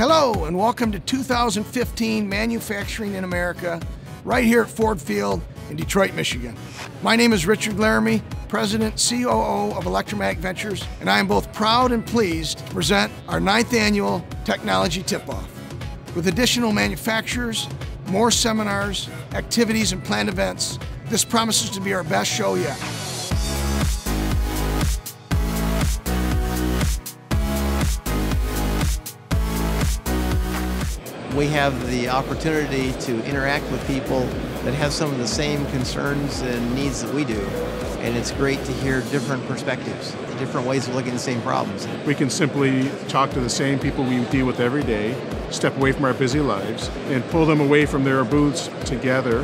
Hello, and welcome to 2015 Manufacturing in America, right here at Ford Field in Detroit, Michigan. My name is Richard Laramie, President COO of Electro-Matic Ventures, and I am both proud and pleased to present our ninth annual Technology Tip-Off. With additional manufacturers, more seminars, activities, and planned events, this promises to be our best show yet. We have the opportunity to interact with people that have some of the same concerns and needs that we do. And it's great to hear different perspectives, different ways of looking at the same problems. We can simply talk to the same people we deal with every day, step away from our busy lives, and pull them away from their booths together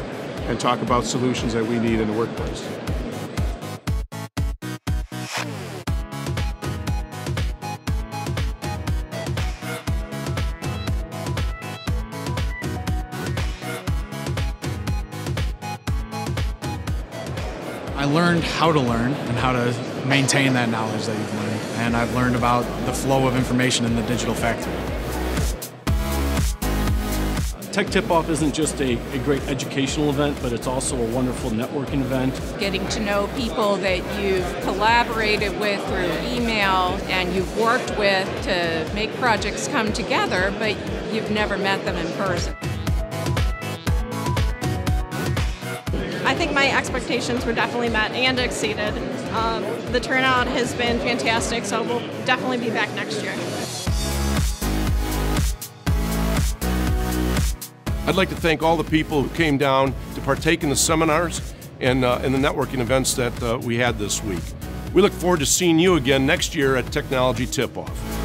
and talk about solutions that we need in the workplace. I learned how to learn and how to maintain that knowledge that you've learned. And I've learned about the flow of information in the digital factory. Tech Tip Off isn't just a, a, great educational event, but it's also a wonderful networking event. Getting to know people that you've collaborated with through email and you've worked with to make projects come together, but you've never met them in person. Think my expectations were definitely met and exceeded. Um, the turnout has been fantastic, so we'll definitely be back next year. I'd like to thank all the people who came down to partake in the seminars and, uh, and the networking events that uh, we had this week. We look forward to seeing you again next year at Technology Tip Off.